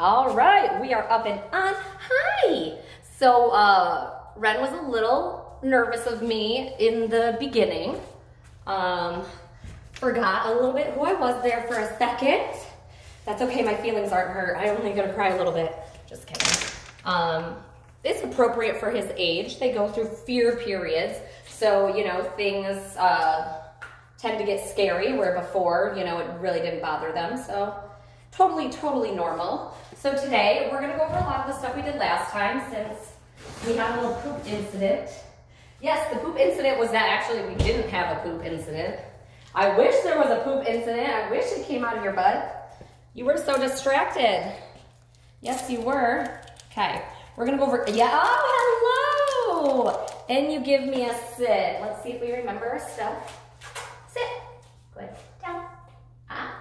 All right, we are up and on. Hi. So, uh, Wren was a little nervous of me in the beginning. Um, forgot a little bit who I was there for a second. That's okay, my feelings aren't hurt. I'm only gonna cry a little bit. Just kidding. Um, it's appropriate for his age. They go through fear periods. So, you know, things uh, tend to get scary where before, you know, it really didn't bother them. So, totally, totally normal. So today, we're gonna go over a lot of the stuff we did last time since we had a little poop incident. Yes, the poop incident was that actually we didn't have a poop incident. I wish there was a poop incident. I wish it came out of your butt. You were so distracted. Yes, you were. Okay, we're gonna go over, yeah, oh, hello. And you give me a sit. Let's see if we remember our stuff. Sit, good, down, ah,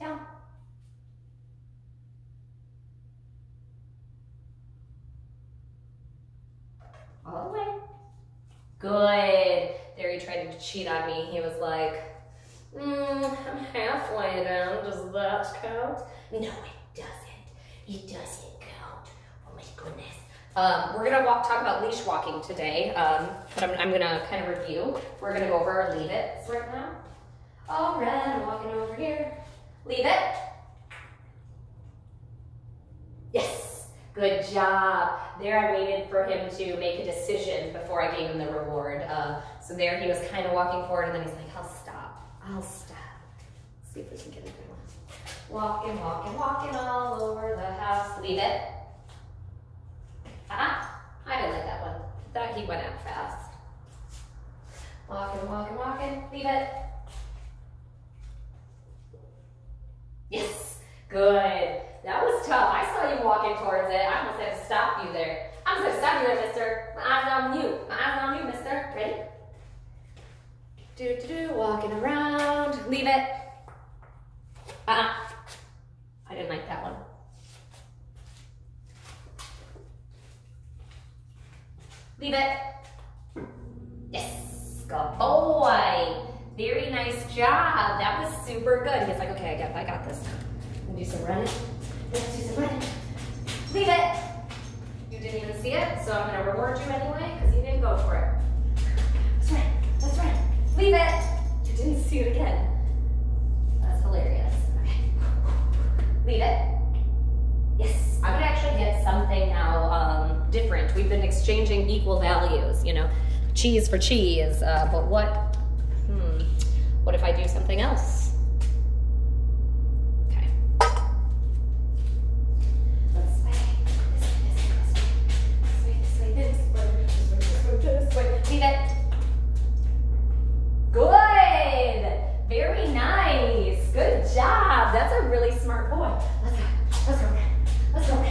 down. All the way. Good. There he tried to cheat on me. He was like, mm, I'm halfway down. Does that count? No, it doesn't. It doesn't count. Oh my goodness. Um, we're gonna walk, talk about leash walking today, um, but I'm, I'm, gonna kind of review. We're gonna go over our leave it's right now. All right, I'm walking over here. Leave it. Yes, good job. There I waited for him to make a decision before I gave him the reward. Uh, so there he was kind of walking forward and then he's like, I'll stop, I'll stop. Let's see if we can get a good one. Walking, walking, walking all over the house. Leave it. Ah, I didn't like that one. That he went out fast. Walking, walking, walking. Leave it. Yes, good. That was tough. I saw you walking towards it. I almost had to stop you there. I almost to stop you there, mister. My eyes on you. My eyes on you, mister. Ready? Do, do, do, walking around. Leave it. Uh-uh. I didn't like that one. Leave it. Yes, good boy. Very nice job. That was super good. He's like, okay, I got, I got this. Do some running. Leave it. You didn't even see it, so I'm gonna reward you anyway because you didn't go for it. Let's run. Let's run. Leave it. You didn't see it again. That's hilarious. Okay. Leave it. Yes, I'm gonna actually get something now um, different. We've been exchanging equal values, you know, cheese for cheese, uh, but what, hmm, what if I do something else? Smart boy. Let's go. Let's go. Let's go.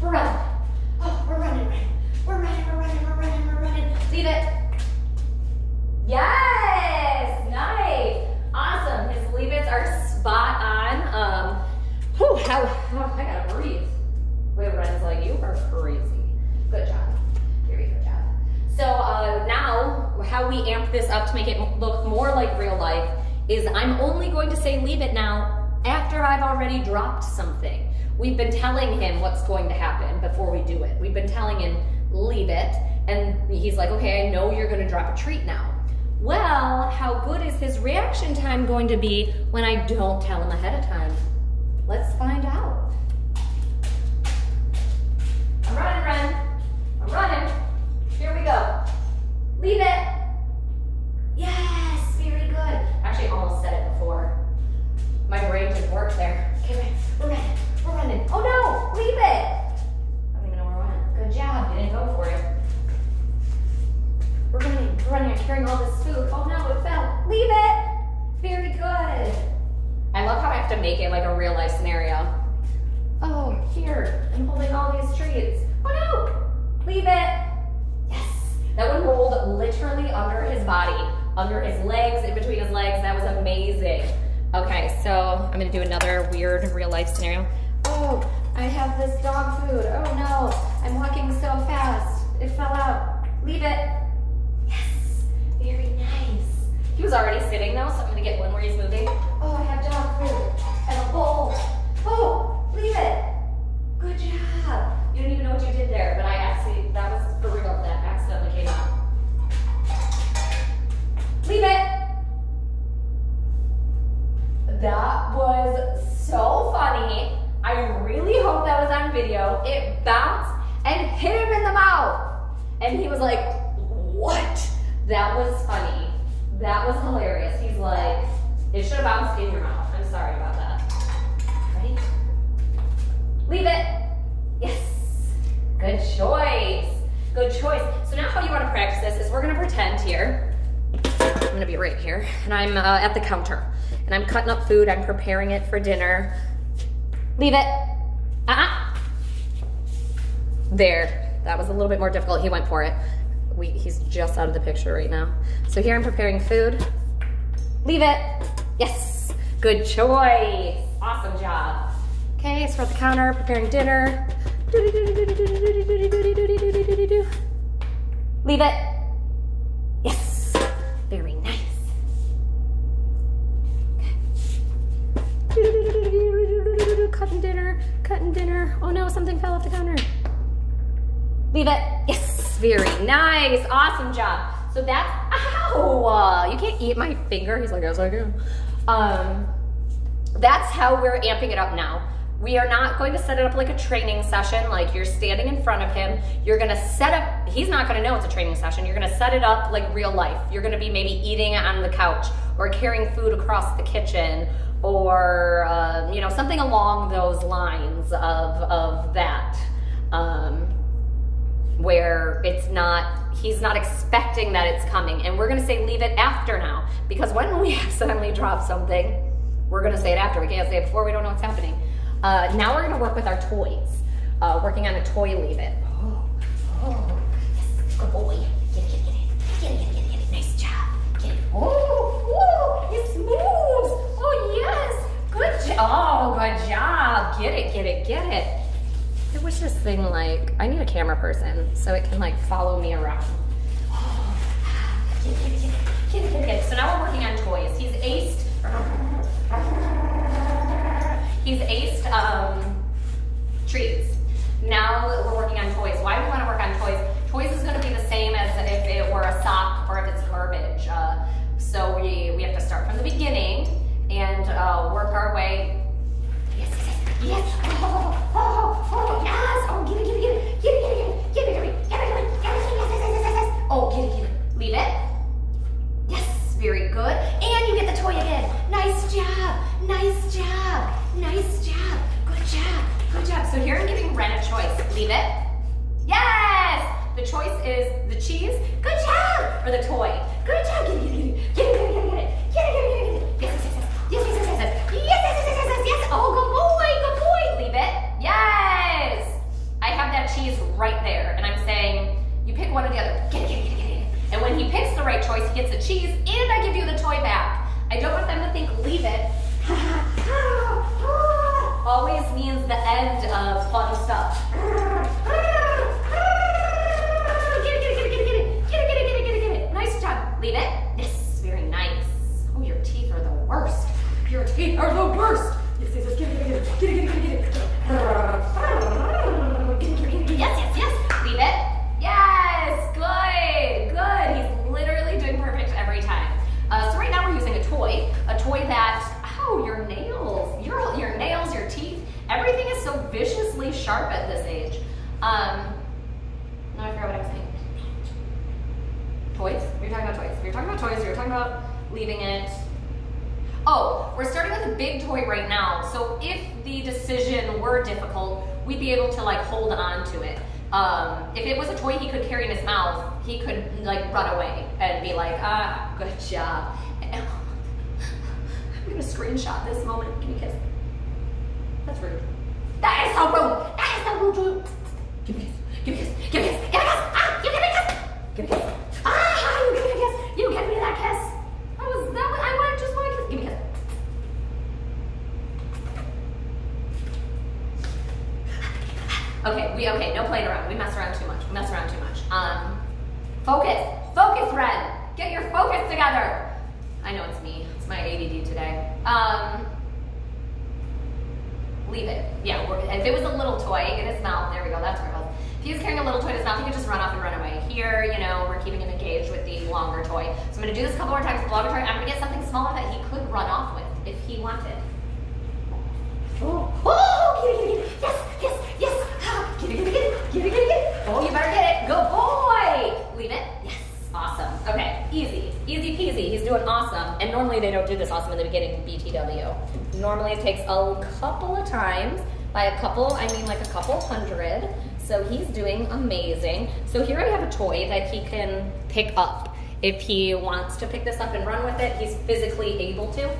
We're running. Oh, we're running. We're running, we're running, we're running, we're running. Leave it. Yes. Nice. Awesome. His leave its are spot on. Um, whew, how, how, I gotta breathe. Wait, runs like you are crazy. Good job. Very good job. So uh, now, how we amp this up to make it look more like real life is I'm only going to say leave it now after I've already dropped something. We've been telling him what's going to happen before we do it. We've been telling him leave it, and he's like, okay, I know you're gonna drop a treat now. Well, how good is his reaction time going to be when I don't tell him ahead of time? Let's find out. I'm running, Wren. I'm running. Here we go. Leave it. Yes, very good. Actually, I almost said it before. My brain didn't work there. Okay, we're running. We're running. Oh no, leave it. I don't even know where we're running. Good job. Didn't go for it. We're running. We're running. I'm carrying all this food. Oh no, it fell. Leave it. Very good. I love how I have to make it like a real life scenario. Oh, here. I'm holding all these treats. Oh no. Leave it. Yes. That one rolled literally under his body, under his legs, in between his legs. That was amazing. Okay, so I'm gonna do another weird real life scenario. Oh, I have this dog food. Oh no, I'm walking so fast. It fell out. Leave it. Yes, very nice. He was already sitting though, so I'm gonna get one where he's moving. Oh, I have dog food and a bowl. Oh, leave it. Good job. You don't even know what you did there, but I actually, that was for real. That accidentally came out. Leave it. That was so funny. I really hope that was on video. It bounced and hit him in the mouth. And he was like, what? That was funny. That was hilarious. He's like, it should have bounced in your mouth. I'm sorry about that. Ready? Leave it. Yes. Good choice. Good choice. So now how you want to practice this is we're going to pretend here I'm to be right here. And I'm uh, at the counter. And I'm cutting up food. I'm preparing it for dinner. Leave it. Uh-uh. There. That was a little bit more difficult. He went for it. We, he's just out of the picture right now. So here I'm preparing food. Leave it. Yes. Good choice. Awesome job. Okay, so we're at the counter preparing dinner. Leave it. Something fell off the counter. Leave it. Yes, very nice. Awesome job. So that's, ow, you can't eat my finger. He's like, yes, I can. Um, that's how we're amping it up now. We are not going to set it up like a training session, like you're standing in front of him. You're gonna set up, he's not gonna know it's a training session. You're gonna set it up like real life. You're gonna be maybe eating on the couch or carrying food across the kitchen or, uh, you know, something along those lines of, of that. Um, where it's not, he's not expecting that it's coming. And we're gonna say leave it after now. Because when we accidentally drop something, we're gonna say it after. We can't say it before, we don't know what's happening. Uh, now we're gonna work with our toys. Uh, working on a toy leave it. Like, I need a camera person so it can like follow me around. Get it, get it, get it. So now we're working on toys. He's aced He's aced um, treats. Now we're working on toys. Why do we want to work on toys? Toys is going to be the same as if it were a sock or if it's garbage. Uh, so we, we have to start from the beginning and uh, work our way. Yes, yes, yes. Oh, oh, oh, Oh, get it, get it, get it. Get it, get it, get it. Get it, get it, it. Oh, get it, get it. Leave it. Yes, very good. And you get the toy again. Nice job, nice job. Nice job. Good job. Good job. So here I'm giving Wren a choice. Leave it. Yes! The choice is the cheese. Good job! Or the toy. Good job. Get it, get it, get it. Get it, get it, get it, get it. Yes, yes, yes, yes. Yes, yes, yes, yes. Yes, yes, yes, yes, yes, yes. Oh, good boy, good boy. Leave it. Yes! I have that cheese right there. And I'm saying, you pick one or the other. Get it, get it, get it, get it. And when he picks the right choice, he gets the cheese, and I give you the toy back. I don't want them to think, leave it. always means the end of fun stuff. Get get get it. Get get get it. Nice job. Leave it. Yes, very nice. Oh, your teeth are the worst. Your teeth are the worst. Yes, yes, yes. Get it, get it, get it, get it, get it, get it. Yes, yes, yes. Leave it. Yes, good, good. He's literally doing perfect every time. Uh, so right now we're using a toy, a toy that Oh, your nails, your, your nails, your teeth, everything is so viciously sharp at this age. Um, now I forgot what I was saying. Toys? You're talking about toys. You're talking about toys, you're talking about leaving it. Oh, we're starting with a big toy right now. So if the decision were difficult, we'd be able to like hold on to it. Um, if it was a toy he could carry in his mouth, he could like run away and be like, ah, good job. I'm gonna screenshot this moment. Give me a kiss. That's rude. That is so rude. Give me a kiss. Give me a kiss. Give me a kiss. Give me a kiss. Ah, give me a kiss. Give me a kiss. gonna do this a couple more times, vlog I'm gonna get something smaller that he could run off with if he wanted. Oh, oh, get it, get it, yes, yes, yes. Get it, get it, get it, get it, get it. Oh, you better get it, good boy. Leave it, yes, awesome. Okay, easy, easy peasy, he's doing awesome. And normally they don't do this awesome in the beginning, BTW. Normally it takes a couple of times. By a couple, I mean like a couple hundred. So he's doing amazing. So here I have a toy that he can pick up if he wants to pick this up and run with it, he's physically able to.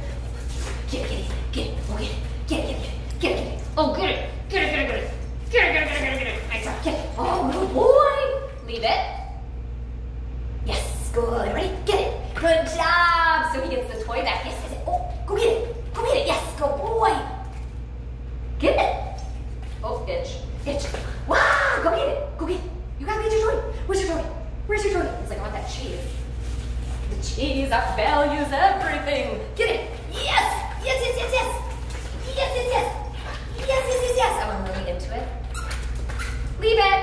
Get it, get it, get it, get it, get it, get it, get it. Oh, get it, get it, get it, get it. Get it, get it, get it, get it, get it. Nice job, get it. Oh, good boy. Leave it. Yes, good. Ready? Get it. Good job. So he gets the toy back. Yes, yes. Oh, go get it. Go get it. Yes, go boy. Get it. Oh, itch, itch. Wow, go get it. Go get it. You gotta get your toy. Where's your toy? Where's your toy? He's like, I want that cheese. Cheese that values everything. Get it. Yes, yes, yes, yes, yes. Yes, yes, yes. Yes, yes, yes, yes. I'm really into it. Leave it.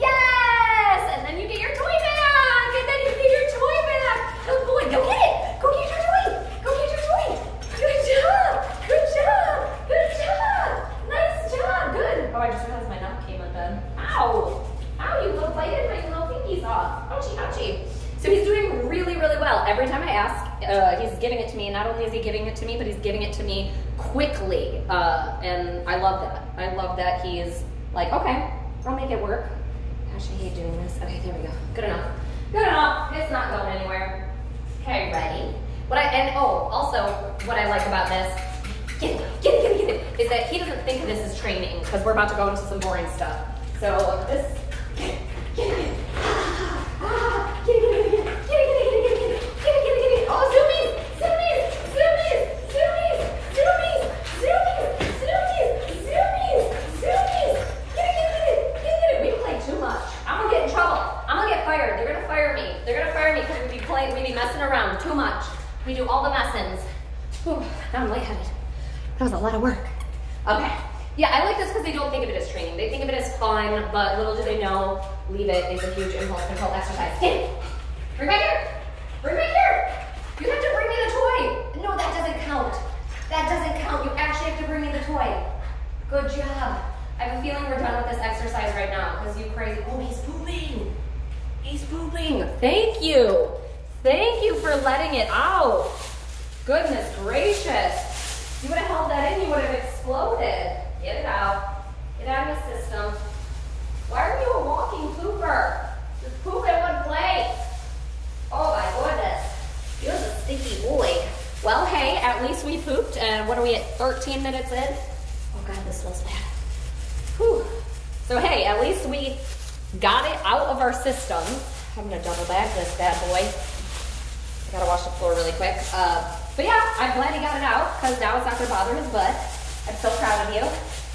Yes! And then you get your toy back! And then you get your toy back! Good boy, go get it! Go get your toy! Go get your toy! Good job! Good job! Good job! Nice job! Good! Oh, I just realized my knot came undone. Ow! Ow, you little bited my little fingies off. Ouchie, ouchie. So he's doing really, really well. Every time I ask, uh, he's giving it to me. Not only is he giving it to me, but he's giving it to me quickly. Uh, and I love that. I love that he's like, okay, I'll make it work. Gosh, I hate doing this. Okay, there we go. Good enough. Good enough. It's not going anywhere. Okay, ready? What I and oh, also what I like about this, get it, get it, get it, get it, is that he doesn't think this as training because we're about to go into some boring stuff. So this, get it, get it, get it. Because we be messing around too much. We do all the messings. Whew, now I'm lightheaded. That was a lot of work. Okay. Yeah, I like this because they don't think of it as training. They think of it as fun, but little do they know, leave it is a huge impulse control exercise. Get it. Bring back here. Bring back here. You have to bring me the toy. No, that doesn't count. That doesn't count. You actually have to bring me the toy. Good job. I have a feeling we're done with this exercise right now because you crazy. Oh, he's pooping. He's pooping. Thank you. Thank you for letting it out. Goodness gracious. You would have held that in, you would have exploded. Get it out. Get out of the system. Why are you a walking pooper? Just poop in one place. Oh my goodness. You're a sticky boy. Well, hey, at least we pooped. And what are we at 13 minutes in? Oh god, this smells bad. Whew. So hey, at least we got it out of our system. I'm gonna double bag this bad boy. I gotta wash the floor really quick. Uh, but yeah, I'm glad he got it out because now it's not gonna bother his butt. I'm so proud of you.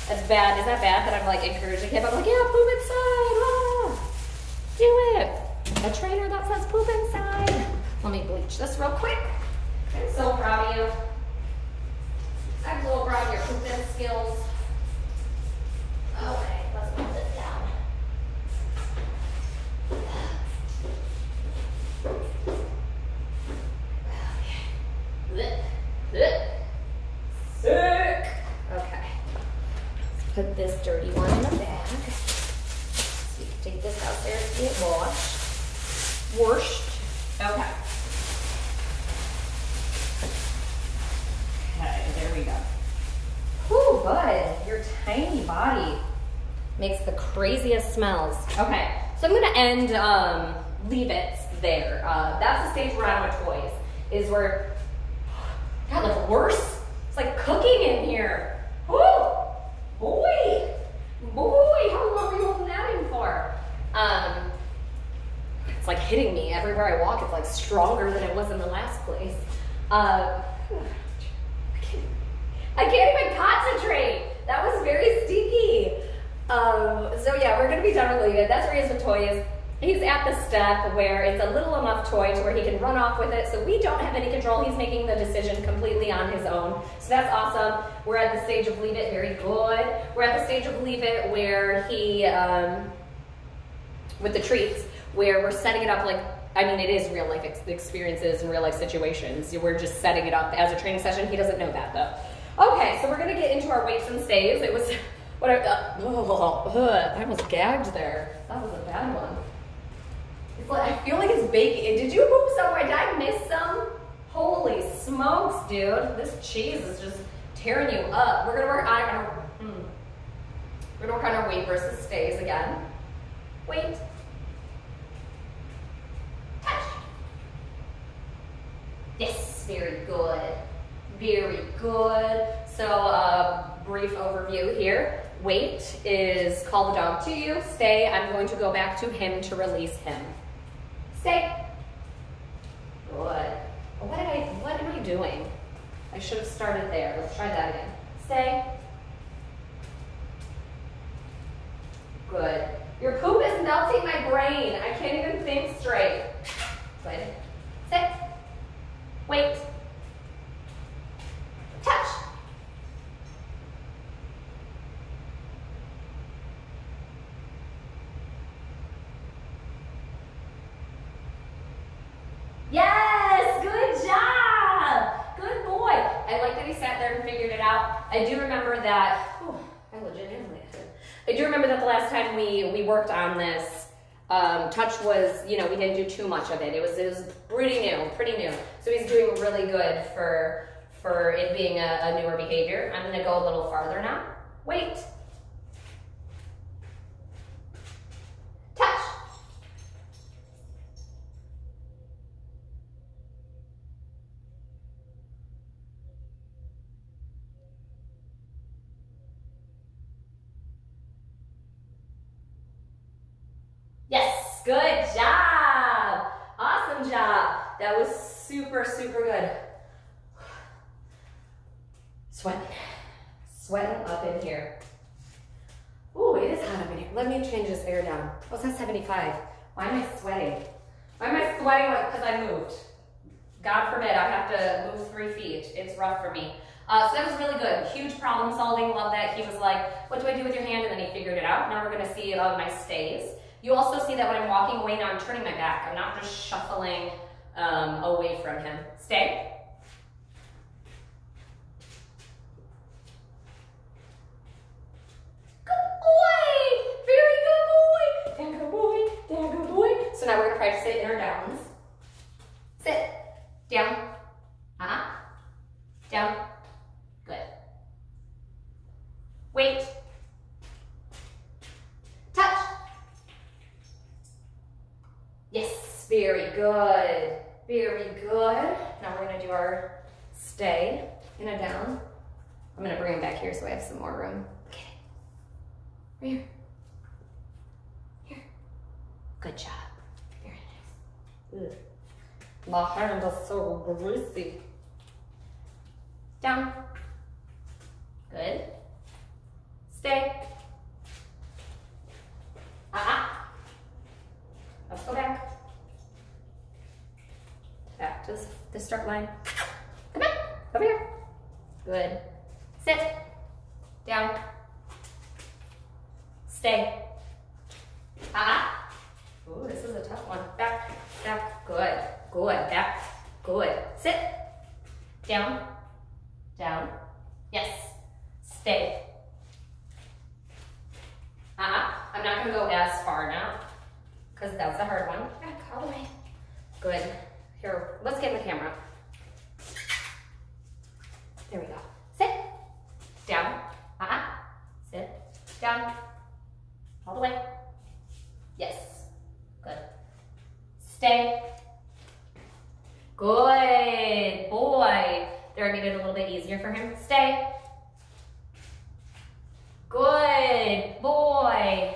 That's bad. Is that bad that I'm like encouraging him? I'm like, yeah, poop inside. Ah, do it. A trainer that says poop inside. Let me bleach this real quick. I'm so proud of you. I'm so proud of your pooping skills. Okay, let's put this down. Sick. Okay. Let's put this dirty one in a bag. So you can take this downstairs to get washed. Washed. Okay. Okay, there we go. Whew, bud, your tiny body makes the craziest smells. Okay, so I'm gonna end um, leave it there. Uh, that's the stage we're at with toys. Is where God, like worse. It's like cooking in here. Woo, boy, boy, how long were you holding that in for? Um, it's like hitting me everywhere I walk. It's like stronger than it was in the last place. Uh, I can't, I can't even concentrate. That was very stinky. Um, so yeah, we're gonna be done with It. That's where he is. He's at the step where it's a little enough toy to where he can run off with it. So we don't have any control. He's making the decision completely on his own. So that's awesome. We're at the stage of Leave It. Very good. We're at the stage of Leave It where he, um, with the treats, where we're setting it up like I mean, it is real life ex- experiences and real life situations. We're just setting it up as a training session. He doesn't know that though. Okay, so we're gonna get into our waits and stays. It was what I, uh, oh, ugh, I almost gagged there. That was a bad one. I feel like it's baking. Did you poop somewhere? Did I miss some? Holy smokes, dude. This cheese is just tearing you up. We're gonna work on our, hmm. We're gonna work on our wait versus stays again. Wait. Touch. Yes, very good. Very good. So, uh, brief overview here. Wait is call the dog to you. Stay, I'm going to go back to him to release him. Stay. Good. What did I, what am I doing? I should have started there. Let's try that again. Stay. Good. Your poop is melting my brain. I can't even think straight. Good. Sit. Wait. Touch. Yes, good job. Good boy. I like that he sat there and figured it out. I do remember that, oh, I legit am I do remember that the last time we, we worked on this, was, you know, we didn't do too much of it. It was, it was pretty new, pretty new. So he's doing really good for, for it being a, a newer behavior. I'm gonna go a little farther now. Wait. 25. Why am I sweating? Why am I sweating because I moved? God forbid I have to move three feet. It's rough for me. Uh, so that was really good. Huge problem solving. Love that. He was like, what do I do with your hand? And then he figured it out. Now we're going to see a my stays. You also see that when I'm walking away now, I'm turning my back. I'm not just shuffling um, away from him. Stay. Good. Very good. Now we're gonna do our stay in a down. I'm gonna bring him back here so I have some more room. Okay. Right here. Here. Good job. Very nice. Ugh. My hand is so greasy. Down. Good. Stay. Ah. Uh-uh. Let's go back. Back to the start line. Come on, over here. Good. Sit. Down. Stay. Ah. Ooh, this is a tough one. Back, back. Good, good. Back, good. Sit. Down, down. Yes. Stay. Uh-huh. I'm not gonna go as far now because that's the hard one. Back all the way. Good. Here, let's get the camera. There we go. Sit. Down. Uh-uh. Sit. Down. All the way. Yes. Good. Stay. Good boy. There, I made it a little bit easier for him. Stay. Good boy.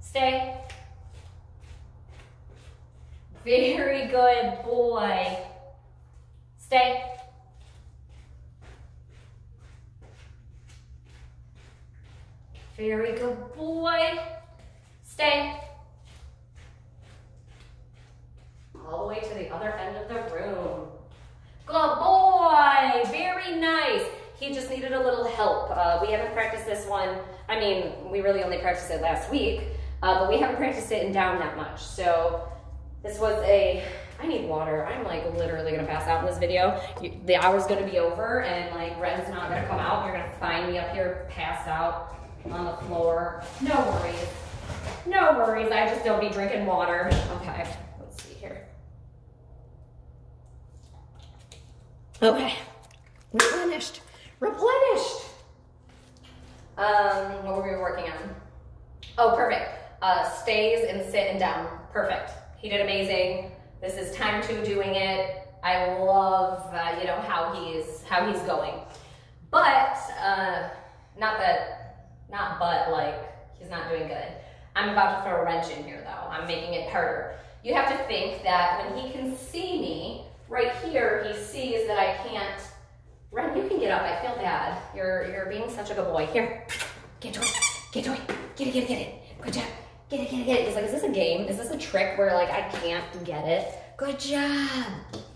Stay. Very good boy. Stay. Very good boy. Stay. All the way to the other end of the room. Good boy. Very nice. He just needed a little help. Uh, we haven't practiced this one. I mean, we really only practiced it last week, uh, but we haven't practiced it in down that much. So this was a, I need water. I'm like literally gonna pass out in this video. You, the hour's gonna be over and like Wren's not gonna come out. You're gonna find me up here passed out on the floor. No worries. No worries, I just don't be drinking water. Okay, let's see here. Okay, replenished, replenished. Um, what were we working on? Oh, perfect. Uh, stays and sit and down. Perfect. He did amazing. This is time two doing it. I love, uh, you know, how he's how he's going. But uh, not that, not but like he's not doing good. I'm about to throw a wrench in here though. I'm making it harder. You have to think that when he can see me, right here, he sees that I can't. Wren, you can get up. I feel bad. You're you're being such a good boy. Here, get to it. Get to it. Get it. Get it. Get it. Good job. Get it. Get it. Get it. He's like, is this a game? Is this a trick where like I can't get it? Good job.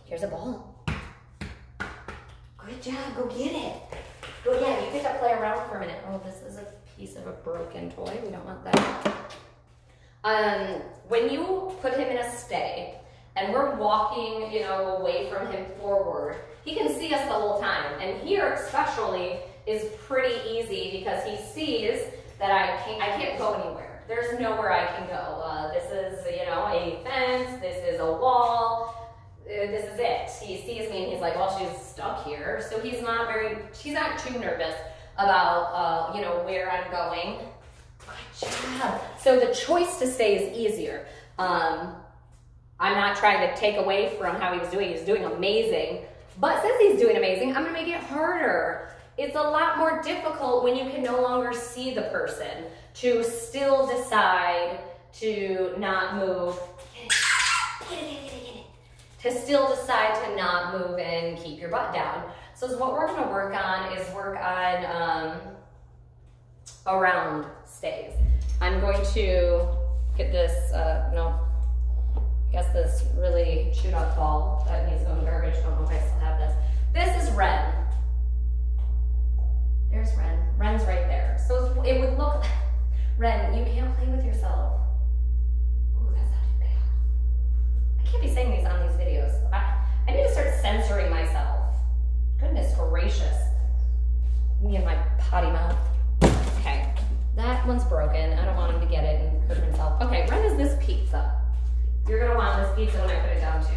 Here's a ball. Good job. Go get it. Go yeah. You get to play around for a minute. Oh, this is a piece of a broken toy. We don't want that. Um, when you put him in a stay, and we're walking, you know, away from him forward, he can see us the whole time. And here especially is pretty easy because he sees that I can't, I can't go anywhere. There's nowhere I can go. Uh, this is, you know, a fence, this is a wall, uh, this is it. He sees me and he's like, well, she's stuck here. So he's not very, she's not too nervous about, uh, you know, where I'm going. Good job. So the choice to stay is easier. Um, I'm not trying to take away from how he was doing. He's doing amazing. But since he's doing amazing, I'm gonna make it harder. It's a lot more difficult when you can no longer see the person to still decide to not move. To still decide to not move and keep your butt down. So what we're gonna work on is work on um, around stays. I'm going to get this, uh, no, guess this really chewed up ball that needs to go in garbage. Don't know if I still have this. This is Wren. There's Wren. Wren's right there. So it would look, Wren, you can't play with yourself. Ooh, that sounded bad. I can't be saying these on these videos. I, I need to start censoring myself. Goodness gracious. Me and my potty mouth. Okay, that one's broken. I don't want him to get it and hurt himself. Okay, Wren is this pizza. You're gonna want this pizza when I put it down too.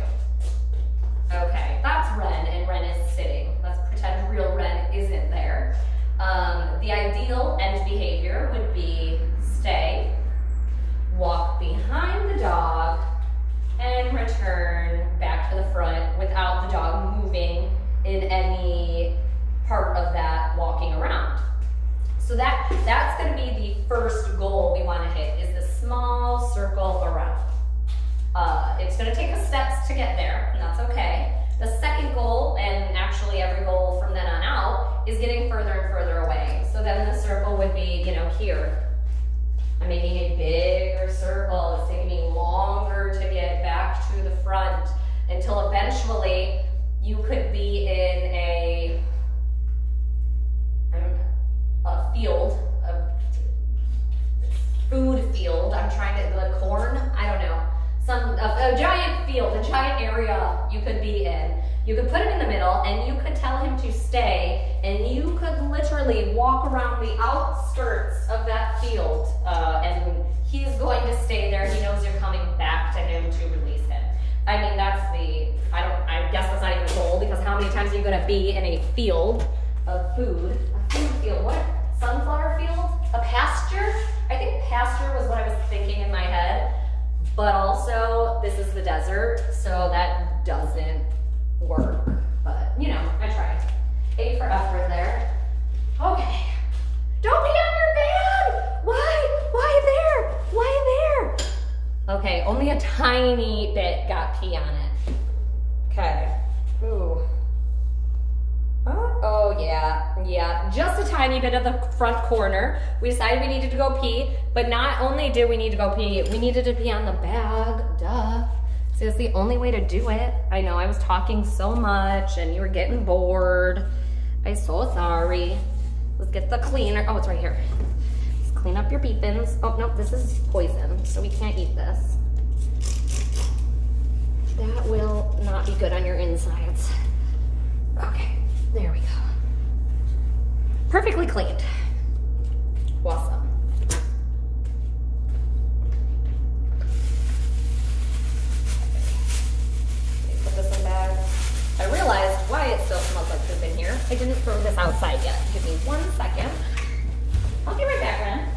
Okay, that's Wren, and Wren is sitting. Let's pretend real Wren isn't there. Um, the ideal end behavior would be stay, walk behind the dog, and return back to the front without the dog moving in any part of that walking around. So that that's to be the first goal we want to hit is the small circle around. Uh, it's going to take us steps to get there, and that's okay. The second goal, and actually every goal from then on out, is getting further and further away. So then the circle would be, you know, here. I'm making a bigger circle. It's taking me longer to get back to the front until eventually you could be in a, a field, a food field. I'm trying to, the corn, I don't know some a, a, giant field, a giant area you could be in. You could put him in the middle and you could tell him to stay and you could literally walk around the outskirts of that field uh, and he's going to stay there. He knows you're coming back to him to release him. I mean, that's the, I don't, I guess that's not even a goal because how many times are you gonna be in a field of food? A food field, what? Sunflower field? A pasture? I think pasture was what I was thinking in my head. But also, this is the desert, so that doesn't work. But, you know, I tried. A for effort there. Okay. Don't be on your bed! Why? Why there? Why there? Okay, only a tiny bit got pee on it. Okay. Ooh. Oh, oh, yeah, yeah, just a tiny bit of the front corner. We decided we needed to go pee, but not only did we need to go pee, we needed to pee on the bag, duh. So it's the only way to do it. I know I was talking so much and you were getting bored. I'm so sorry. Let's get the cleaner. Oh, it's right here. Let's clean up your beepins. Oh, no, this is poison, so we can't eat this. That will not be good on your insides. Okay. There we go. Perfectly cleaned. Awesome. Put this in bag. I realized why it still smells like poop in here. I didn't throw this outside yet. Give me one second. I'll be right back, Wren.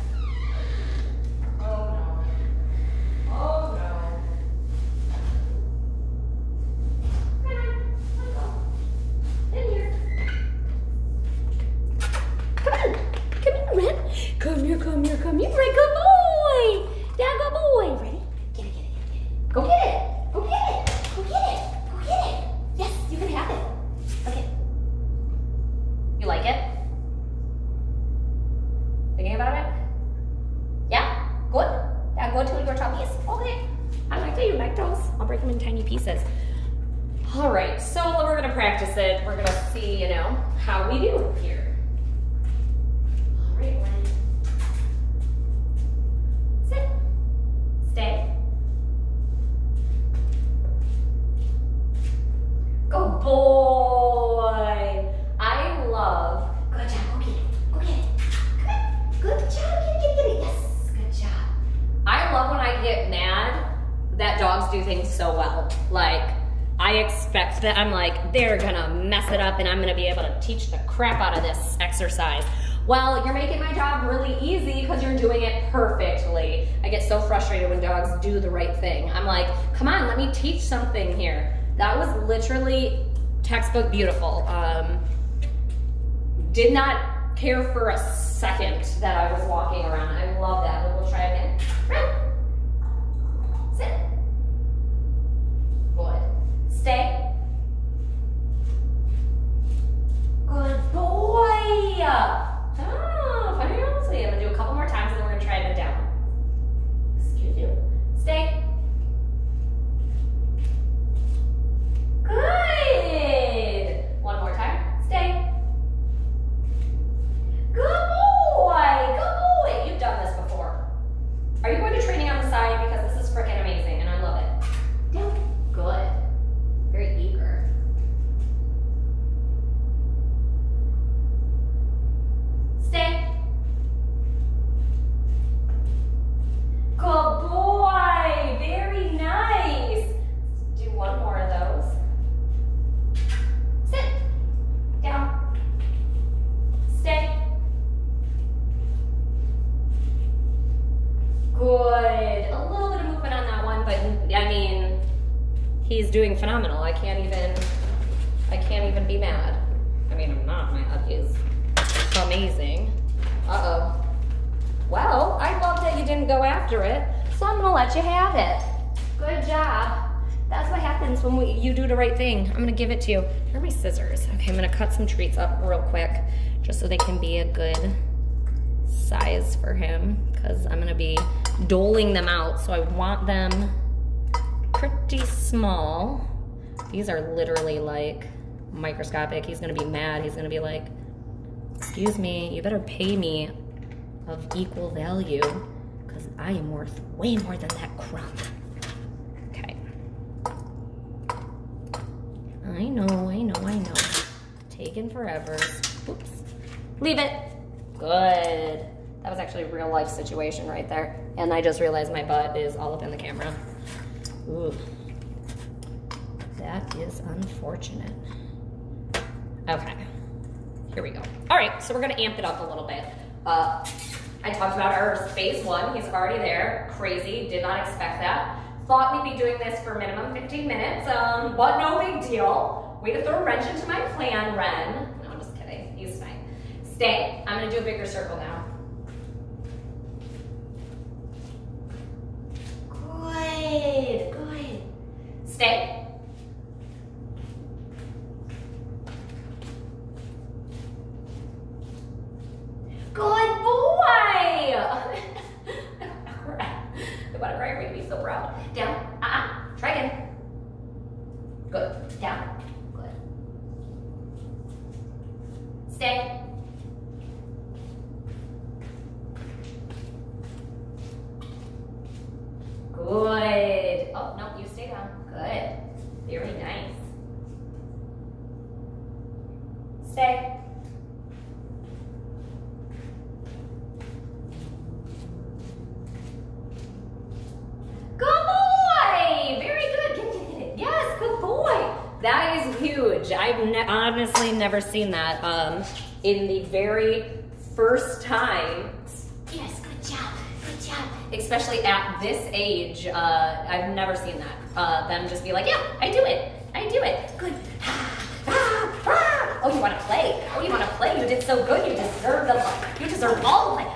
Get mad that dogs do things so well. Like, I expect that I'm like, they're gonna mess it up and I'm gonna be able to teach the crap out of this exercise. Well, you're making my job really easy because you're doing it perfectly. I get so frustrated when dogs do the right thing. I'm like, come on, let me teach something here. That was literally textbook beautiful. Um, did not care for a second that I was walking around. I love that. We'll try again. Sit. Good. Stay. Good boy. Ah, funny honestly. I'm gonna do a couple more times and then we're gonna try it down. Excuse you. Stay. Good. One more time. Stay. Good boy. Good boy. You've done this before. Are you going to training on the side? Because this is freaking amazing and I love it. Down. Good. Very eager. Stay. Good boy. Very nice. Do one more of those. Sit. Down. Stay. Good. A little bit of movement on that one, but I mean, he's doing phenomenal. I can't even, I can't even be mad. I mean, I'm not mad. He's amazing. Uh-oh. Well, I love that you didn't go after it, so I'm gonna let you have it. Good job. That's what happens when we, you do the right thing. I'm gonna give it to you. Here are my scissors. Okay, I'm gonna cut some treats up real quick, just so they can be a good size for him, because I'm gonna be doling them out, so I want them pretty small. These are literally like microscopic. He's gonna be mad. He's gonna be like, excuse me, you better pay me of equal value I am worth way more than that crumb. Okay. I know, I know, I know. Taking forever. Oops. Leave it. Good. That was actually a real life situation right there. And I just realized my butt is all up in the camera. Ooh. That is unfortunate. Okay. Here we go. All right, so we're gonna amp it up a little bit. Uh, I talked about our phase one. He's already there. Crazy. Did not expect that. Thought we'd be doing this for minimum 15 minutes, um, but no big deal. Way to throw a wrench into my plan, Wren. No, I'm just kidding. He's fine. Stay. I'm gonna do a bigger circle now. Good, good. Stay. Good boy! What a great way to be so proud. Down. Uh-uh. Try again. Good. Down. Good. Stay. Good. Oh, no, you stay down. Good. Very nice. Stay. Good boy! Very good. Get it, get it, get it. Yes, good boy. That is huge. I've ne honestly never seen that um, in the very first time. Yes, good job. Good job. Especially at this age, uh, I've never seen that. Uh, them just be like, yeah, I do it. I do it. Good. Oh, you want to play? Oh, you want to play? You did so good. You deserve the. You deserve all the play.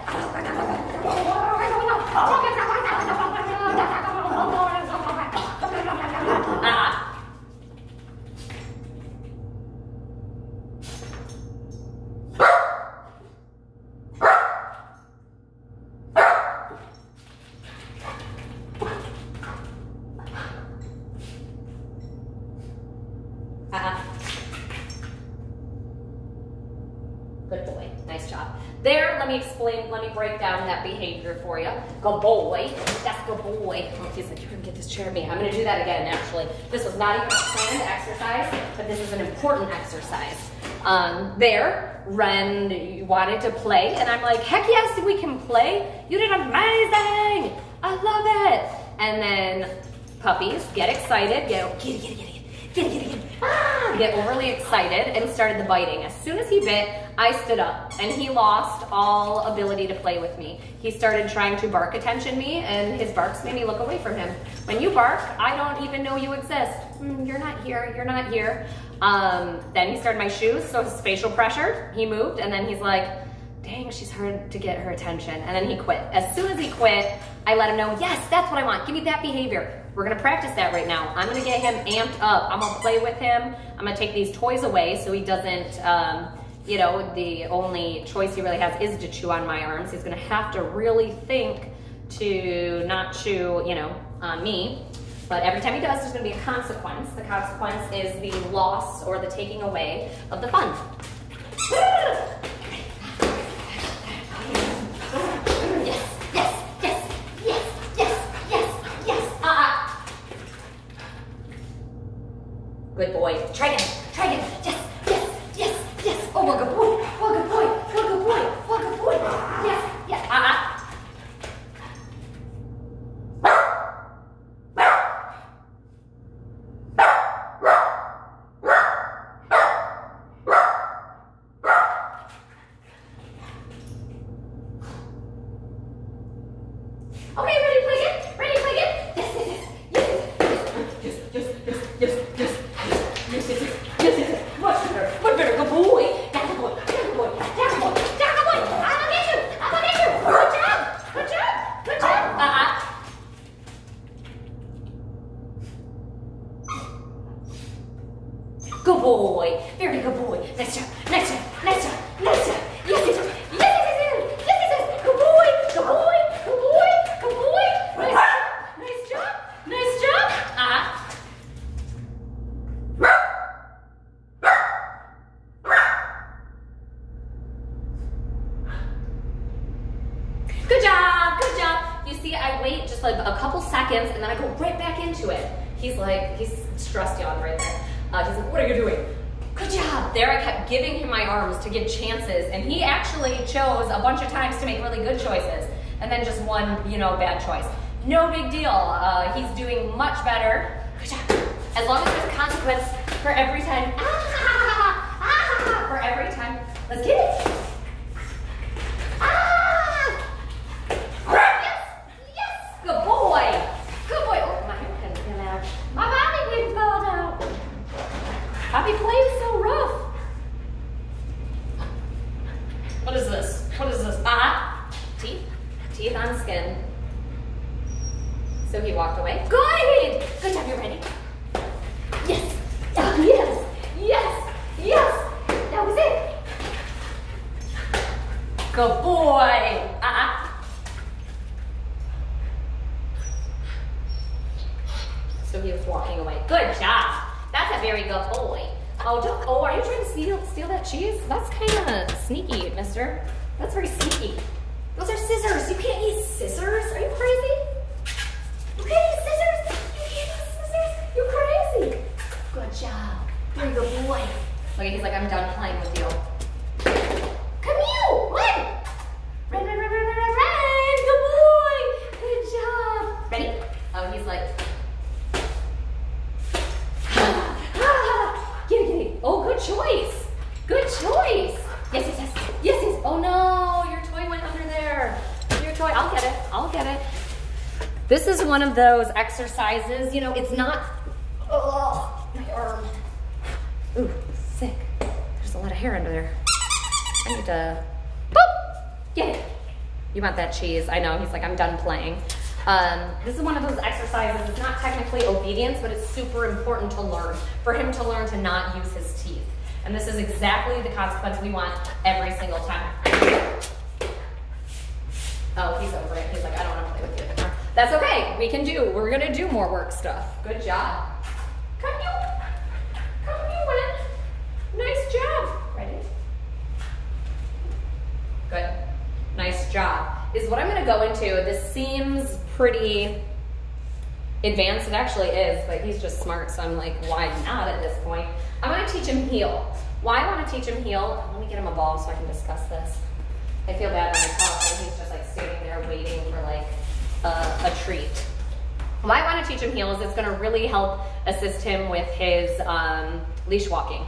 There, let me explain, let me break down that behavior for you. Good boy, that's good boy. Oh, he's like, you're gonna get this chair me. I'm gonna do that again, actually. This was not even a planned exercise, but this is an important exercise. Um, there, Wren wanted to play, and I'm like, heck yes, we can play. You did amazing. I love it. And then puppies get excited, get, get, get, get, get, get, get, ah, get overly excited and started the biting. As soon as he bit, I stood up and he lost all ability to play with me. He started trying to bark attention me and his barks made me look away from him. When you bark, I don't even know you exist. Mm, you're not here, you're not here. Um, then he started my shoes, so his spatial pressure, he moved and then he's like, dang, she's hard to get her attention. And then he quit. As soon as he quit, I let him know, yes, that's what I want. Give me that behavior. We're gonna practice that right now. I'm gonna get him amped up. I'm gonna play with him. I'm gonna take these toys away so he doesn't, um, you know, the only choice he really has is to chew on my arms. He's gonna have to really think to not chew, you know, on me. But every time he does, there's gonna be a consequence. The consequence is the loss or the taking away of the fun. Good boy. Try again. Try again. Yes, yes, yes, yes. Oh, what a good boy. What a good boy. What a good boy. What a good boy. Yes, yes. Uh-uh. Okay, ready to play again? Ready to play again? Yes, yes, yes. Yes, yes, yes, yes, yes, yes. Yes, yes, yes, yes, yes, yes. Much better, much better. Good boy. That's a boy. That's a boy. That's a boy. That's a boy. I'm gonna get you. I'm gonna get you. Good job. Good job. Good job. Uh-uh. Good boy. Very good boy. Nice job. Nice job. Nice job. Nice job. Yes, yes, yes. Yes, yes, yes. Yes, yes, yes. Good boy. Good boy. Good boy. Good boy. Nice job. Nice job. Nice job. Uh-huh. Good job, good job. You see, I wait just like a couple seconds and then I go right back into it. He's like, he's stressed yawned right there. Uh, he's like, what are you doing? Good job. There I kept giving him my arms to get chances and he actually chose a bunch of times to make really good choices and then just one, you know, bad choice. No big deal. Uh, he's doing much better. Good job. As long as there's a consequence for every time. Ah, ah, for every time. Let's get it. Ah! Yes! Yes! Good boy! Good boy! Oh, my hair pin fell out. My bobby pin fell out. Bobby plays so rough. What is this? What is this? Ah! Teeth? Teeth on skin. So he walked away. Good! Good job, you ready? Yes! Oh, yes! Yes! Yes! That was it! Good boy! Uh-uh. So he was walking away. Good job. That's a very good boy. Oh, don't, oh, are you trying to steal, steal that cheese? That's kind of sneaky, mister. That's very sneaky. Those are scissors. You can't eat scissors. Are you crazy? You can't eat scissors. You can't eat scissors. You crazy. Good job. Very good boy. Look, he's like, I'm done playing with you. Come here. Run. Run, run, run, run, run, run, run. Good boy. Good job. Ready? Oh, he's like, get it, get it. Oh, good choice. Good choice. Yes, yes, yes. Yes, yes. Oh no, your toy went under there. Your toy. I'll get it. I'll get it. This is one of those exercises. You know, it's not. Oh, my arm. Ooh, sick. There's a lot of hair under there. I need to. Boop. It. You want that cheese? I know. He's like, I'm done playing. Um, this is one of those exercises. It's not technically obedience, but it's super important to learn. For him to learn to not use his teeth. And this is exactly the consequence we want every single time. Oh, he's over it. He's like, I don't want to play with you anymore. That's okay. We can do. We're gonna do more work stuff. Good job. Come you. Come you, Wren. Nice job. Ready? Good. Nice job. Is what I'm gonna go into. This seems pretty advanced. It actually is, but he's just smart, so I'm like, why not at this point? I'm gonna teach him heel. Why I wanna teach him heel, let me get him a ball so I can discuss this. I feel bad when I talk and he's just like standing there waiting for like a, a treat. Why I wanna teach him heel is it's gonna really help assist him with his um, leash walking.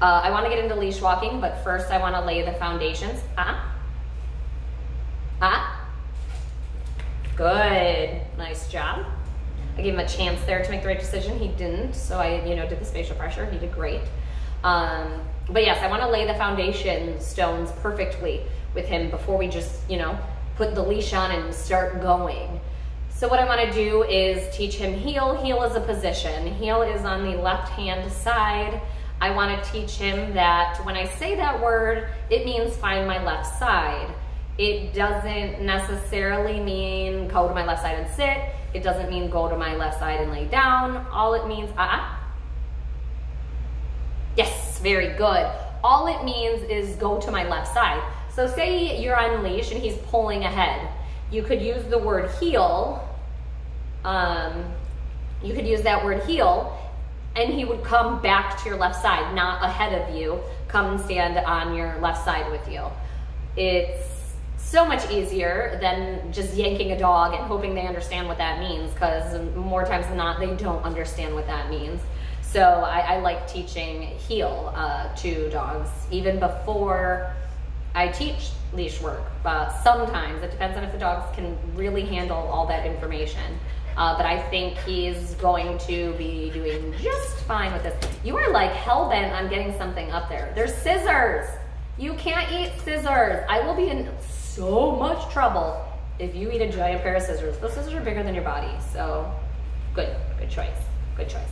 Uh, I wanna get into leash walking, but first I wanna lay the foundations. Ah. Ah. Good, nice job. I gave him a chance there to make the right decision. He didn't, so I, you know, did the spatial pressure. He did great. Um, but yes, I want to lay the foundation stones perfectly with him before we just, you know, put the leash on and start going. So what I want to do is teach him heel. Heel is a position. Heel is on the left hand side. I want to teach him that when I say that word, it means find my left side. It doesn't necessarily mean go to my left side and sit. It doesn't mean go to my left side and lay down. All it means, ah, uh, yes, very good. All it means is go to my left side. So say you're on leash and he's pulling ahead. You could use the word heel. Um, you could use that word heel and he would come back to your left side, not ahead of you. Come and stand on your left side with you. It's so much easier than just yanking a dog and hoping they understand what that means because more times than not they don't understand what that means so i, I like teaching heel uh, to dogs even before i teach leash work uh, sometimes it depends on if the dogs can really handle all that information uh, but I think he's going to be doing just fine with this. You are like hell bent on getting something up there. There's scissors. You can't eat scissors. I will be in so much trouble if you eat a giant pair of scissors. Those scissors are bigger than your body, so good, good choice, good choice.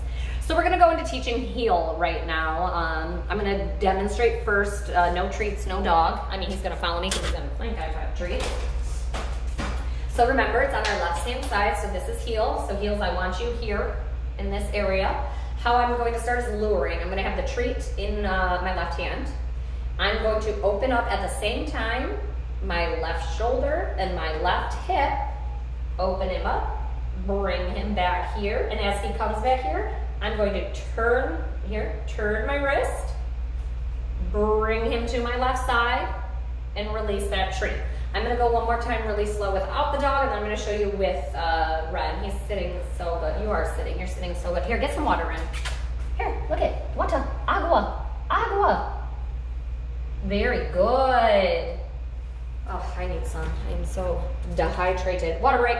So we're gonna go into teaching heel right now. Um, I'm gonna demonstrate first, uh, no treats, no dog. I mean, he's gonna follow me because he's gonna think I have treats. So remember, it's on our left hand side, so this is heel. So heels, I want you here in this area. How I'm going to start is luring. I'm gonna have the treat in uh, my left hand. I'm going to open up at the same time my left shoulder and my left hip, open him up, bring him back here. And as he comes back here, I'm going to turn here, turn my wrist, bring him to my left side, and release that tree. I'm gonna go one more time really slow without the dog, and then I'm gonna show you with uh, Red. He's sitting so good. You are sitting, you're sitting so good. Here, get some water in. Here, look it, water, agua, agua. Very good. Oh, I need some. I am so dehydrated. Water break.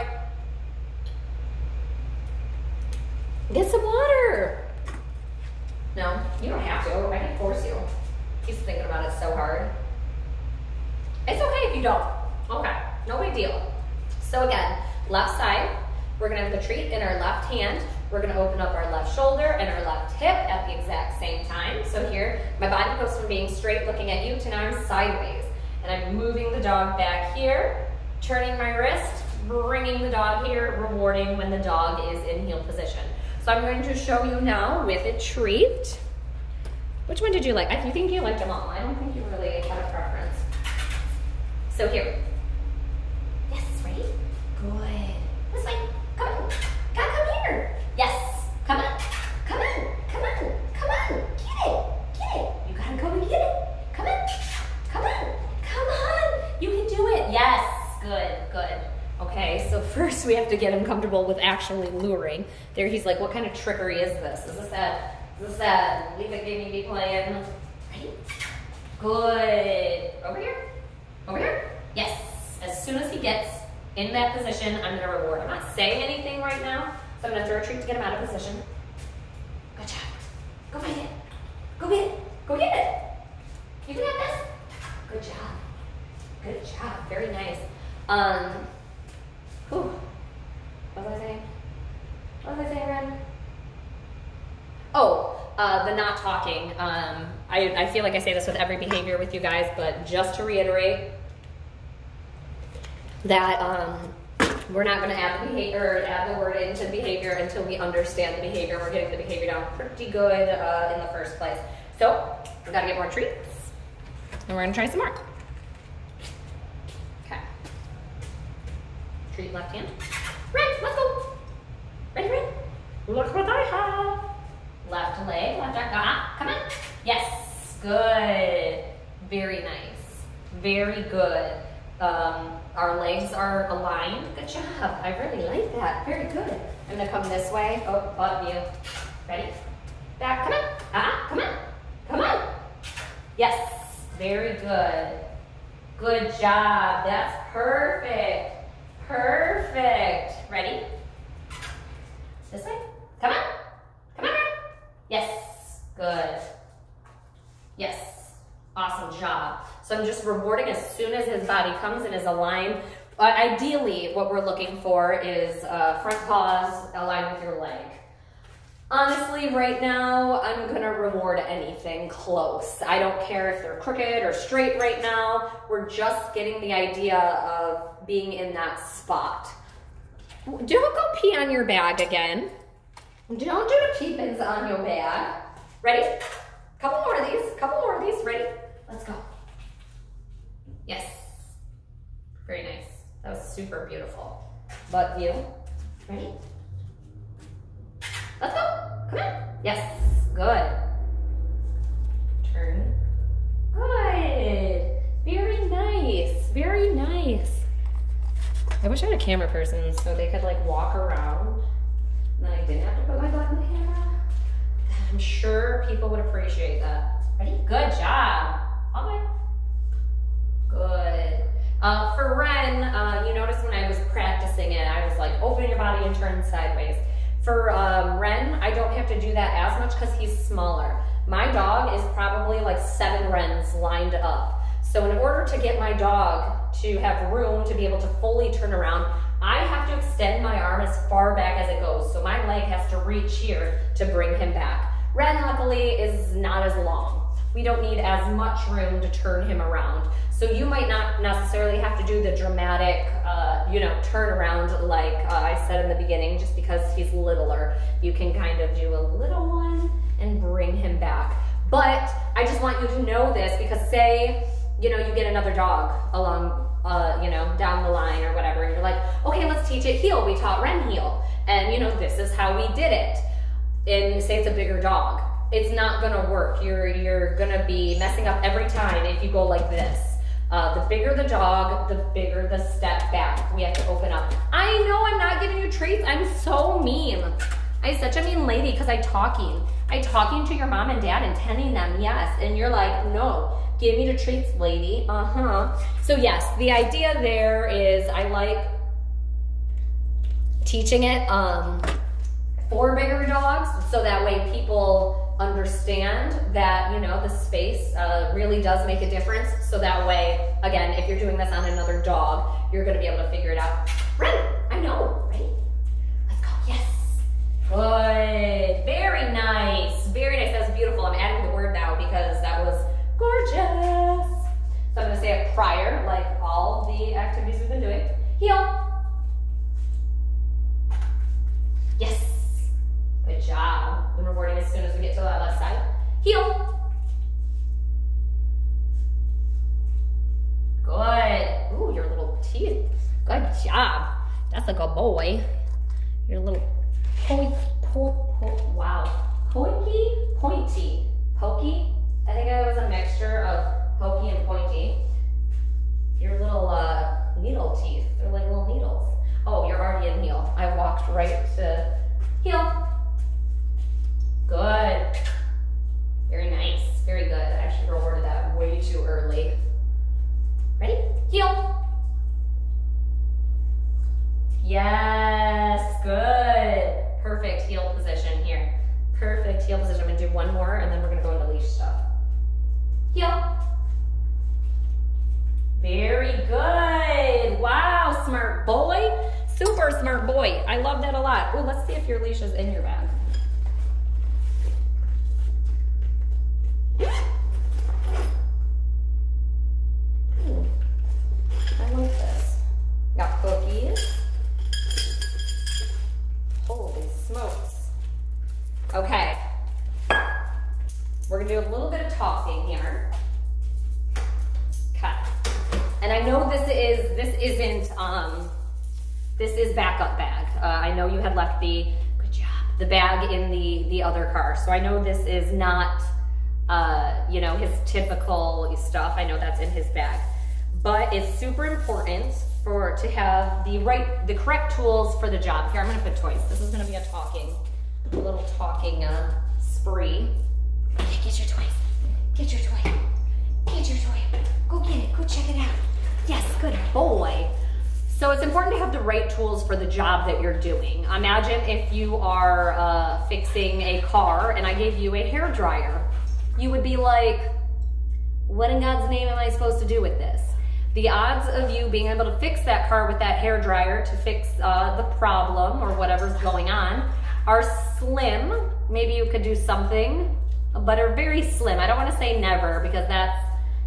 Get some water. No, you don't have to. I can force you. He's thinking about it so hard. It's okay if you don't. Okay, no big deal. So again, left side, we're gonna have the treat in our left hand. We're gonna open up our left shoulder and our left hip at the exact same time. So here, my body goes from being straight looking at you to now I'm sideways. And I'm moving the dog back here, turning my wrist, bringing the dog here, rewarding when the dog is in heel position. So I'm going to show you now with a treat. Which one did you like? I think you liked them all. I don't think you really had a preference. So here. Yes, ready? Good. This way. Come on. God, come here. Yes. Come on. Come on. Come on. Come on. Get it. Get it. You gotta go and get it. Come on. Come on. Come on. You can do it. Yes. Good, good. Okay, so first we have to get him comfortable with actually luring. There he's like, what kind of trickery is this? Is this that, is this that leave it game you be playing? Ready? Good. Over here? Over here? Yes. As soon as he gets in that position, I'm gonna reward. I'm not saying anything right now, so I'm gonna throw a treat to get him out of position. Good job. Go find it. Go get it. Go get it. You can have this. Good job. Good job. Very nice. Um, whew. What was I saying? What was I saying, Wren? Oh, uh, the not talking. Um, I, I feel like I say this with every behavior with you guys, but just to reiterate that um, we're not going to add the behavior, or add the word into behavior until we understand the behavior. We're getting the behavior down pretty good uh, in the first place. So we got to get more treats. And we're gonna try some more. Okay. treat left hand. Wren, let's go. Ready, Wren? Look what I have. Left leg, left arm. Ah, come on. Yes, good. Very nice. Very good. Um, our legs are aligned. Good job. I really like that. Very good. I'm gonna come this way. Oh, butt view. Ready? Back, come on. Ah, come on. Come on. Yes, very good. Good job. That's perfect. Perfect. Ready? This way. Come on. Good. Yes. Awesome job. So I'm just rewarding as soon as his body comes and is aligned. Uh, ideally, what we're looking for is uh, front paws aligned with your leg. Honestly, right now, I'm gonna reward anything close. I don't care if they're crooked or straight right now. We're just getting the idea of being in that spot. Don't go pee on your bag again. Don't do the pee pins on your bag. Ready? Couple more of these, couple more of these. Ready? Let's go. Yes. Very nice. That was super beautiful. Butt view. Ready? Let's go. Come on. Yes. Good. Turn. Good. Very nice. Very nice. I wish I had a camera person so they could like walk around and I didn't have to put my butt in the camera. I'm sure people would appreciate that. Ready? Good job. Okay. Good. Uh, for Wren, uh, you notice when I was practicing it, I was like, open your body and turn sideways. For um, Wren, I don't have to do that as much because he's smaller. My dog is probably like seven Wrens lined up. So in order to get my dog to have room to be able to fully turn around, I have to extend my arm as far back as it goes. So my leg has to reach here to bring him back. Wren, luckily, is not as long. We don't need as much room to turn him around. So you might not necessarily have to do the dramatic, uh, you know, turn around like uh, I said in the beginning, just because he's littler. You can kind of do a little one and bring him back. But I just want you to know this because say, you know, you get another dog along, uh, you know, down the line or whatever, and you're like, okay, let's teach it heel. We taught Wren heel. And, you know, this is how we did it. And say it's a bigger dog. It's not gonna work. You're, you're gonna be messing up every time if you go like this. Uh, the bigger the dog, the bigger the step back. We have to open up. I know I'm not giving you treats. I'm so mean. I'm such a mean lady because I talking. I talking to your mom and dad and telling them yes. And you're like, no, give me the treats, lady. Uh-huh. So yes, the idea there is I like teaching it um, for bigger dogs so that way people understand that, you know, the space uh, really does make a difference. So that way, again, if you're doing this on another dog, you're gonna be able to figure it out. Ready? I know, ready? Let's go, yes. Good, very nice, very nice, that's beautiful. I'm adding the word now because that was gorgeous. So I'm gonna say it prior, like all the activities we've been doing. Heel. Yes. Good job. And rewarding as soon as we get to that left side. Heel. Good. Ooh, your little teeth. Good job. That's a good boy. Your little point, point, point. Wow. Pointy, pointy, pokey. I think it was a mixture of pokey and pointy. Your little uh, needle teeth. They're like little needles. Oh, you're already in heel. I walked right to heel. Good. Very nice. Very good. I actually rewarded that way too early. Ready? Heel. Yes, good. Perfect heel position here. Perfect heel position. I'm gonna do one more and then we're gonna go into leash stuff. Heel. Very good. Wow, smart boy. Super smart boy. I love that a lot. Oh, let's see if your leash is in your bag. I like this. Got cookies. Holy smokes. Okay. We're gonna do a little bit of talking here. Okay. And I know this is, this isn't, um, this is backup bag. Uh, I know you had left the, good job, the bag in the, the other car. So I know this is not, uh, you know, his typical stuff. I know that's in his bag. But it's super important for to have the right, the correct tools for the job. Here, I'm gonna put toys. This is gonna be a talking, a little talking uh, spree. Okay, get your toys. Get your toy. Get your toy. Go get it. Go check it out. Yes, good boy. So it's important to have the right tools for the job that you're doing. Imagine if you are uh, fixing a car and I gave you a hair dryer. You would be like, what in God's name am I supposed to do with this? The odds of you being able to fix that car with that hair dryer to fix uh, the problem or whatever's going on are slim. Maybe you could do something, but are very slim. I don't want to say never because that's,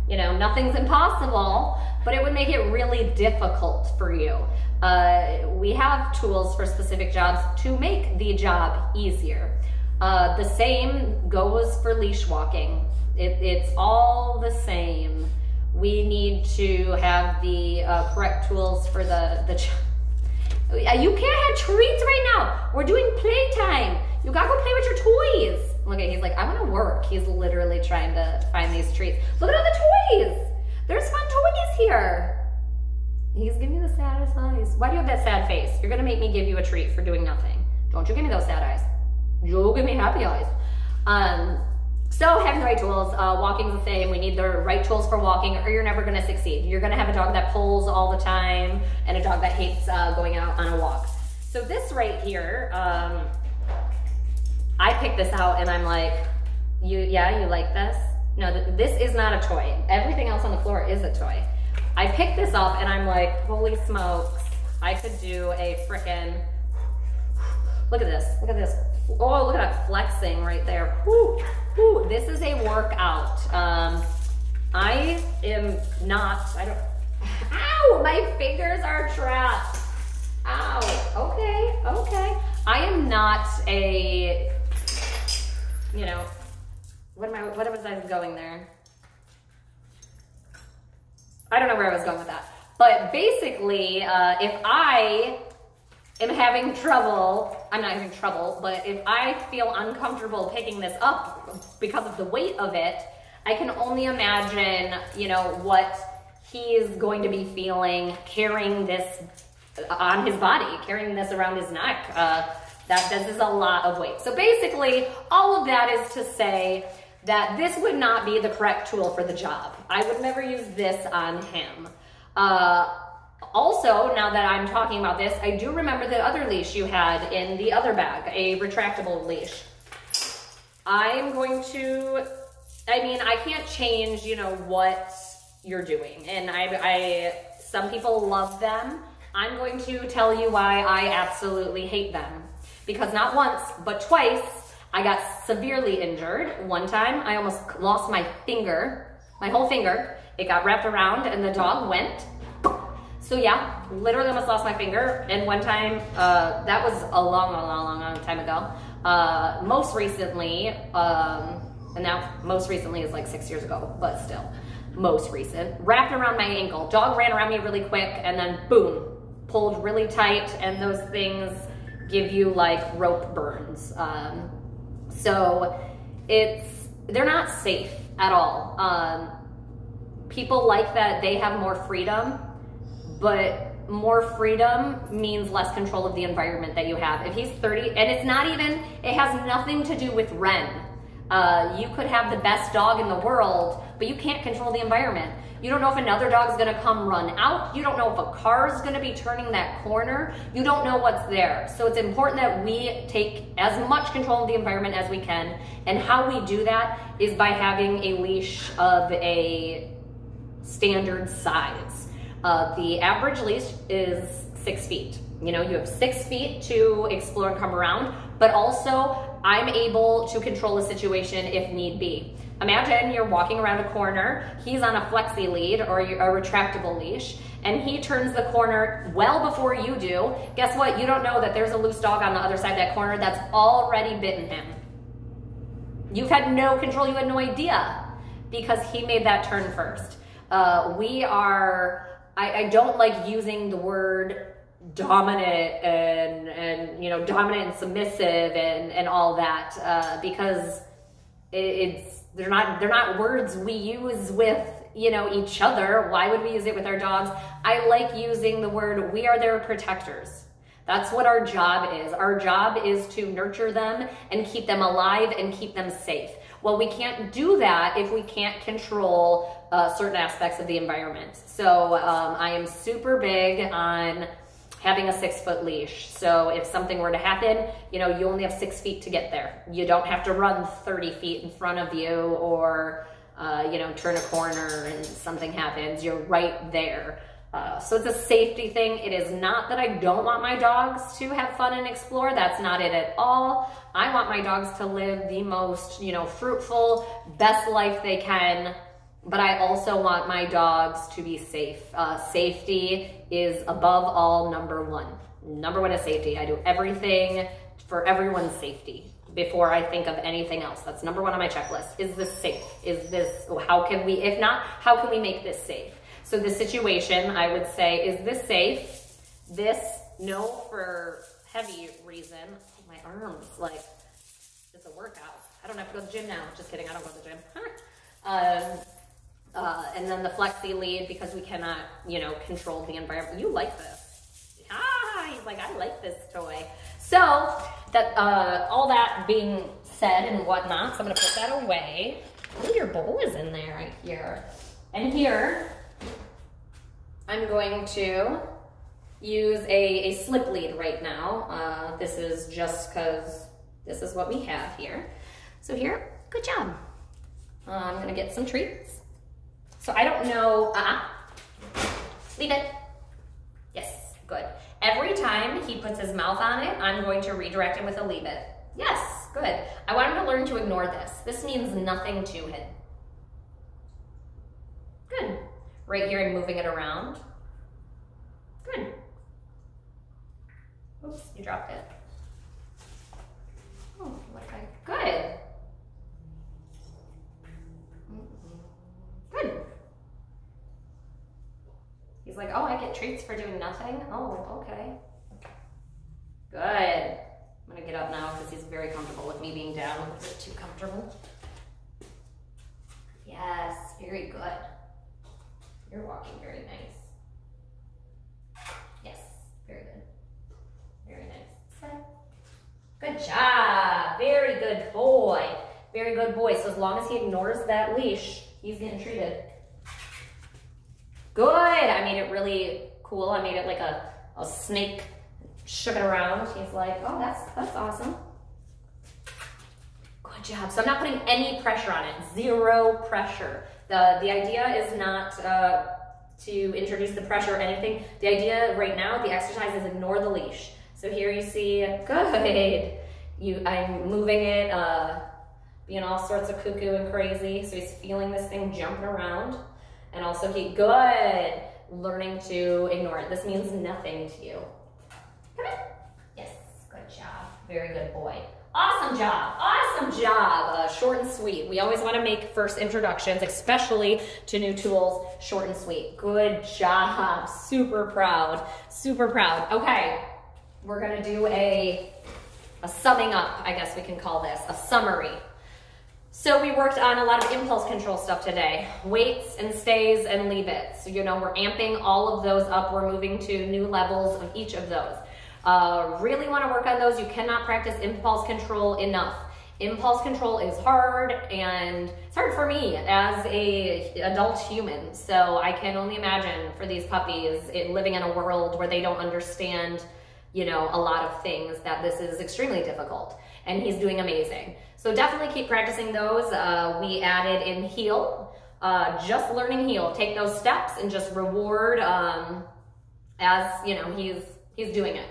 you know, nothing's impossible, but it would make it really difficult for you. Uh, we have tools for specific jobs to make the job easier. Uh, the same goes for leash walking. It, it's all the same. We need to have the uh, correct tools for the, the uh, You can't have treats right now. We're doing playtime. You gotta go play with your toys. Look at, he's like, I wanna work. He's literally trying to find these treats. Look at all the toys. There's fun toys here. He's giving me the saddest eyes. Why do you have that sad face? You're gonna make me give you a treat for doing nothing. Don't you give me those sad eyes. You'll give me happy eyes. Um, so having the right tools, uh, the same. We need the right tools for walking or you're never gonna succeed. You're gonna have a dog that pulls all the time and a dog that hates uh, going out on a walk. So this right here, um, I picked this out and I'm like, you, yeah, you like this? No, th this is not a toy. Everything else on the floor is a toy. I picked this up and I'm like, holy smokes, I could do a frickin', look at this, look at this. Oh, look at that flexing right there. Whew, whew. This is a workout. Um, I am not, I don't, ow, my fingers are trapped. Ow, okay, okay. I am not a, you know, what am I, what was I going there? I don't know where I was going with that. But basically, uh, if I am having trouble, I'm not having trouble, but if I feel uncomfortable picking this up because of the weight of it, I can only imagine, you know, what he is going to be feeling carrying this on his body, carrying this around his neck. Uh, that this is a lot of weight. So basically, all of that is to say that this would not be the correct tool for the job. I would never use this on him. Uh, also, now that I'm talking about this, I do remember the other leash you had in the other bag, a retractable leash. I'm going to, I mean, I can't change, you know, what you're doing. And I, I, some people love them. I'm going to tell you why I absolutely hate them. Because not once, but twice, I got severely injured. One time, I almost lost my finger, my whole finger. It got wrapped around and the dog went. So yeah, literally almost lost my finger. And one time, uh, that was a long, long, long, long time ago. Uh, most recently, um, and now most recently is like six years ago, but still, most recent, wrapped around my ankle. Dog ran around me really quick and then boom, pulled really tight and those things give you like rope burns. Um, so it's, they're not safe at all. Um, people like that they have more freedom, but more freedom means less control of the environment that you have. If he's 30, and it's not even, it has nothing to do with Wren. Uh, you could have the best dog in the world, but you can't control the environment. You don't know if another dog's gonna come run out. You don't know if a car's gonna be turning that corner. You don't know what's there. So it's important that we take as much control of the environment as we can. And how we do that is by having a leash of a standard size. Uh, the average leash is six feet. You know, you have six feet to explore and come around, but also I'm able to control the situation if need be. Imagine you're walking around a corner, he's on a flexi lead or a retractable leash, and he turns the corner well before you do. Guess what? You don't know that there's a loose dog on the other side of that corner that's already bitten him. You've had no control, you had no idea because he made that turn first. Uh, we are, I, I don't like using the word dominant and and you know dominant and submissive and and all that uh, because it, it's they're not they're not words we use with you know each other. Why would we use it with our dogs? I like using the word we are their protectors. That's what our job is. Our job is to nurture them and keep them alive and keep them safe. Well we can't do that if we can't control uh, certain aspects of the environment so um, i am super big on having a six foot leash. So if something were to happen, you know, you only have six feet to get there. You don't have to run 30 feet in front of you or, uh, you know, turn a corner and something happens. You're right there. Uh, so it's a safety thing. It is not that I don't want my dogs to have fun and explore. That's not it at all. I want my dogs to live the most, you know, fruitful, best life they can but I also want my dogs to be safe. Uh, safety is above all number one. Number one is safety. I do everything for everyone's safety before I think of anything else. That's number one on my checklist. Is this safe? Is this, how can we, if not, how can we make this safe? So the situation, I would say, is this safe? This, no, for heavy reason. Oh, my arms, like, it's a workout. I don't have to go to the gym now. Just kidding, I don't go to the gym. um, uh, and then the flexi lead because we cannot, you know, control the environment. You like this. Ah, he's like, I like this toy. So that uh, all that being said and whatnot, so I'm gonna put that away. Ooh, your bowl is in there right here. And here, I'm going to use a, a slip lead right now. Uh, this is just because this is what we have here. So here, good job. Uh, I'm gonna get some treats. So I don't know, uh-uh. Leave it. Yes, good. Every time he puts his mouth on it, I'm going to redirect him with a leave it. Yes, good. I want him to learn to ignore this. This means nothing to him. Good. Right here, I'm moving it around. Good. Oops, you dropped it. Oh, okay. Good. Good. He's like, oh, I get treats for doing nothing? Oh, okay. Good. I'm gonna get up now because he's very comfortable with me being down. A bit too comfortable. Yes, very good. You're walking very nice. Yes, very good. Very nice. Good job. Very good boy. Very good boy. So as long as he ignores that leash, he's getting treated. Good. I made it really cool. I made it like a, a snake, shook it around. He's like, oh, that's, that's awesome. Good job. So I'm not putting any pressure on it, zero pressure. The, the idea is not uh, to introduce the pressure or anything. The idea right now, the exercise is ignore the leash. So here you see, good. You, I'm moving it, uh, being all sorts of cuckoo and crazy. So he's feeling this thing jumping around. And also keep good, learning to ignore it. This means nothing to you. Come in. Yes, good job. Very good boy. Awesome job, awesome job. Uh, short and sweet. We always want to make first introductions, especially to new tools, short and sweet. Good job, super proud, super proud. Okay, we're gonna do a, a summing up, I guess we can call this, a summary. So we worked on a lot of impulse control stuff today. Waits and stays and leave it. So, you know, we're amping all of those up. We're moving to new levels of each of those. Uh, really want to work on those. You cannot practice impulse control enough. Impulse control is hard and it's hard for me as a adult human. So I can only imagine for these puppies it, living in a world where they don't understand, you know, a lot of things that this is extremely difficult and he's doing amazing. So definitely keep practicing those. Uh, we added in heel, uh, just learning heel. Take those steps and just reward um, as, you know, he's, he's doing it.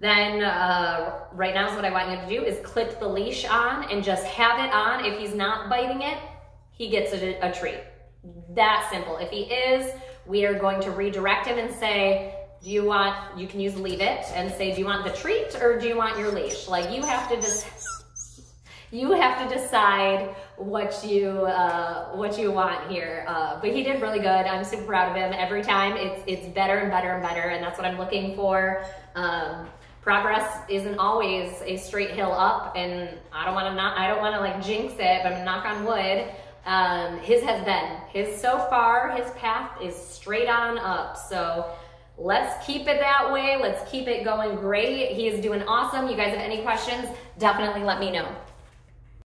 Then uh, right now is what I want you to do is clip the leash on and just have it on. If he's not biting it, he gets a, a treat. That simple. If he is, we are going to redirect him and say, do you want, you can use leave it and say, do you want the treat or do you want your leash? Like you have to just you have to decide what you uh, what you want here. Uh, but he did really good. I'm super proud of him. Every time it's it's better and better and better, and that's what I'm looking for. Um, progress isn't always a straight hill up, and I don't want to not I don't want to like jinx it, but I'm knock on wood. Um, his has been his so far. His path is straight on up. So. Let's keep it that way. Let's keep it going great. He is doing awesome. You guys have any questions? Definitely let me know.